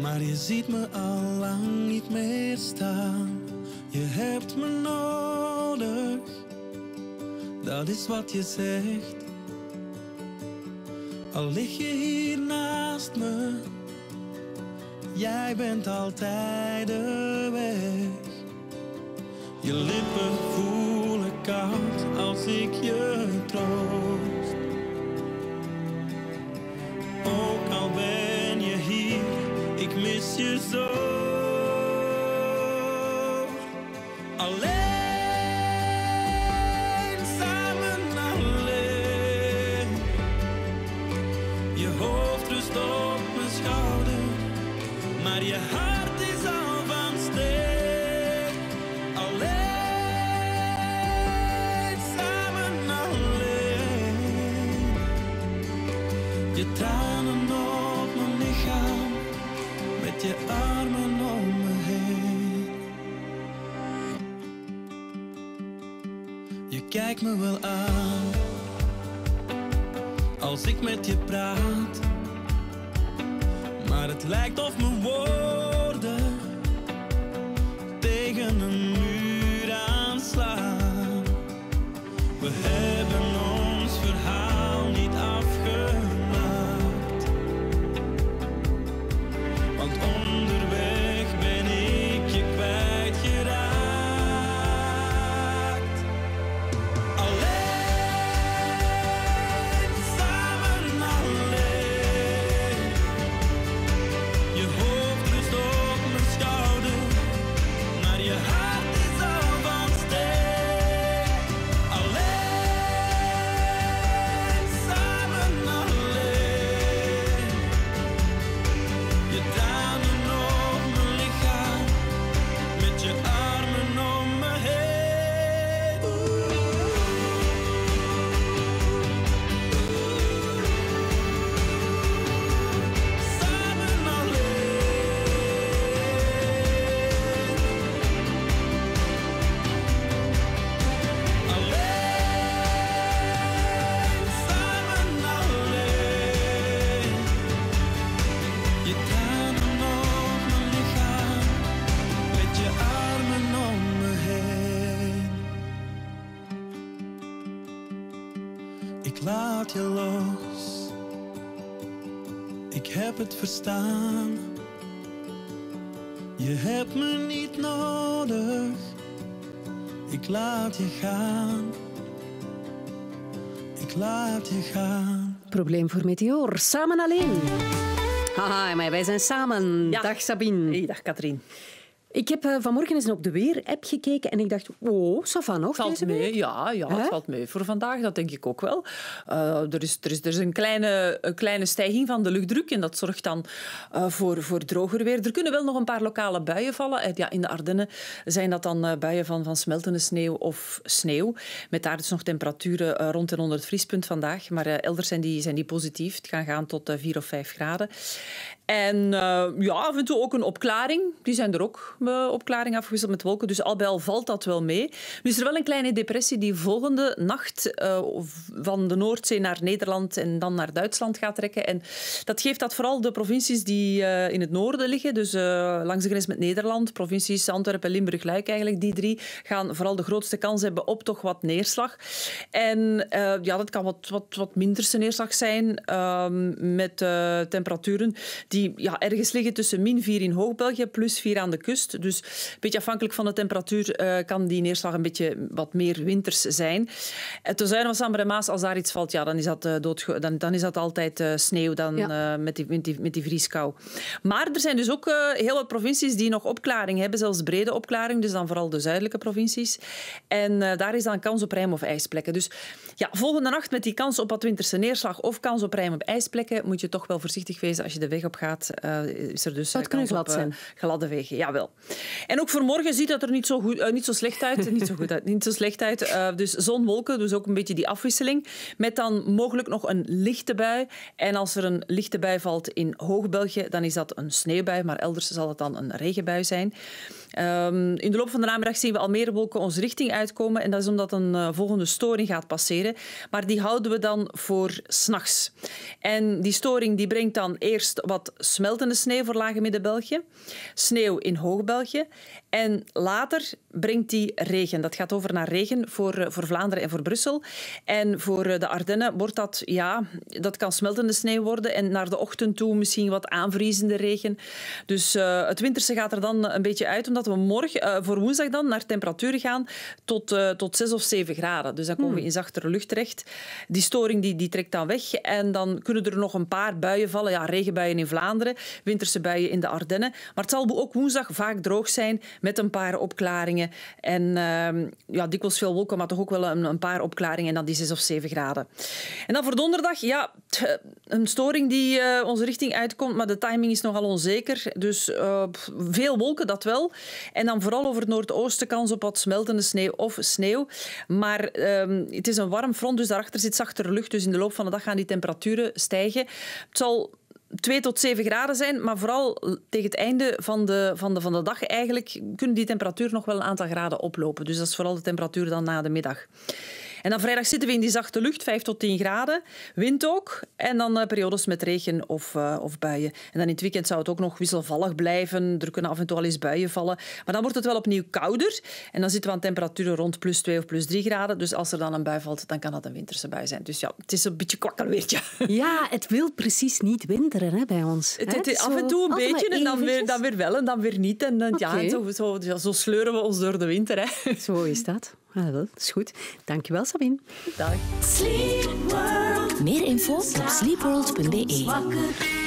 Maar je ziet me al lang niet meer staan. Je hebt me nodig, dat is wat je zegt. Al lig je hier naast me, jij bent altijd de weg. Je lippen voelen koud als ik je troost. Ik mis je zo. Alleen, samen alleen. Je hoofd rust op mijn schouder, maar je hart is al van steen. Alleen, samen alleen. Je tranen met je armen om me heen. Je kijkt me wel aan, als ik met je praat. Maar het lijkt of mijn woorden Ik laat je los, ik heb het verstaan. Je hebt me niet nodig, ik laat je gaan. Ik laat je gaan. Probleem voor Meteor. Samen alleen. Haha, maar wij zijn samen. Ja. Dag Sabine. Hey, dag Katrien. Ik heb eh, vanmorgen eens op de weer-app gekeken en ik dacht, oh, ça va nog Valt deze mee, week? ja, ja het valt mee voor vandaag, dat denk ik ook wel. Eh, er, is, er, is, er is een kleine, een kleine stijging van de luchtdruk en dat zorgt dan eh, voor, voor droger weer. Er kunnen wel nog een paar lokale buien vallen. Ja, in de Ardennen zijn dat dan buien van, van smeltende sneeuw of sneeuw. Met daar dus nog temperaturen rond en onder het vriespunt vandaag. Maar elders zijn die, zijn die positief. Het kan gaan tot eh, 4 of 5 graden. En eh, ja, af en toe ook een opklaring. Die zijn er ook, uh, opklaring afgewisseld met wolken. Dus al bij al valt dat wel mee. Nu is er wel een kleine depressie die volgende nacht uh, van de Noordzee naar Nederland en dan naar Duitsland gaat trekken. En dat geeft dat vooral de provincies die in het noorden liggen, dus langs de grens met Nederland, provincies Antwerpen, Limburg, Luik eigenlijk, die drie gaan vooral de grootste kans hebben op toch wat neerslag. En ja, dat kan wat, wat, wat minderste neerslag zijn met uh, temperaturen die ja, ergens liggen tussen min 4 in Hoog-België plus 4 aan de kust. Dus een beetje afhankelijk van de temperatuur uh, kan die neerslag een beetje wat meer winters zijn. En ten zuiden van Sambre Maas, als daar iets valt, ja, dan, is dat, uh, doodge- dan, dan is dat altijd uh, sneeuw dan, ja. met, die, met, die, met die vrieskou. Maar er zijn dus ook heel wat provincies die nog opklaring hebben, zelfs brede opklaring, dus dan vooral de zuidelijke provincies. En daar is dan kans op rijm- of ijsplekken. Dus ja, volgende nacht met die kans op wat winterse neerslag of kans op rijm- of ijsplekken moet je toch wel voorzichtig wezen als je de weg op gaat. Uh, is er dus dat kan glad zijn. gladde wegen. Jawel. En ook voor morgen ziet het er niet zo, goed, uh, niet zo slecht uit. niet zo goed uit. Niet zo slecht uit. Dus zon, wolken, dus ook een beetje die afwisseling. Met dan mogelijk nog een lichte bui. En als er een lichte bui valt in Hoog-België, dan is dat een sneeuwbui. Maar elders zal het dan een regenbui zijn. Um, in de loop van de namiddag zien we al meer wolken onze richting uitkomen. En dat is omdat een uh, volgende storing gaat passeren. Maar die houden we dan voor s'nachts. En die storing die brengt dan eerst wat smeltende sneeuw voor Lage Midden-België, sneeuw in Hoog-België en later brengt die regen. Dat gaat over naar regen voor, eh, voor Vlaanderen en voor Brussel. En voor eh, de Ardennen wordt dat, ja, dat kan smeltende sneeuw worden en naar de ochtend toe misschien wat aanvriezende regen. Dus uh, het winterse gaat er dan een beetje uit, omdat we morgen, uh, voor woensdag dan naar temperaturen gaan tot, uh, tot 6 of 7 graden. Dus dan komen we in zachtere lucht terecht. Die storing die, die trekt dan weg en dan kunnen er nog een paar buien vallen. Ja, regenbuien in Vlaanderen, winterse buien in de Ardennen. Maar het zal ook woensdag vaak droog zijn met een paar opklaringen. En uh, ja, dikwijls veel wolken, maar toch ook wel een, een, paar opklaringen en dan die 6 of 7 graden. En dan voor donderdag, ja, een storing die uh, onze richting uitkomt, maar de timing is nogal onzeker. Dus uh, veel wolken, dat wel. En dan vooral over het noordoosten kans op wat smeltende sneeuw of sneeuw. Maar uh, het is een warm front, dus daarachter zit zachtere lucht. Dus in de loop van de dag gaan die temperaturen stijgen. Het zal 2 tot 7 graden zijn, maar vooral tegen het einde van de, van, de, van de dag eigenlijk kunnen die temperaturen nog wel een aantal graden oplopen. Dus dat is vooral de temperatuur dan na de middag. En dan vrijdag zitten we in die zachte lucht, 5 tot 10 graden. Wind ook. En dan uh, periodes met regen of, uh, of buien. En dan in het weekend zou het ook nog wisselvallig blijven. Er kunnen af en toe al eens buien vallen. Maar dan wordt het wel opnieuw kouder. En dan zitten we aan temperaturen rond plus 2 of plus 3 graden. Dus als er dan een bui valt, dan kan dat een winterse bui zijn. Dus ja, het is een beetje kwakkelweertje. Ja, het wil precies niet winteren hè, bij ons. Het, het, het af en toe een beetje en dan weer, dan weer wel en dan weer niet. En, okay. ja, zo, zo, zo sleuren we ons door de winter. Hè. Zo is dat. Ah, dat is goed. Dankjewel, Sabine. Dag. Sleep World. Meer info op sleepworld.be.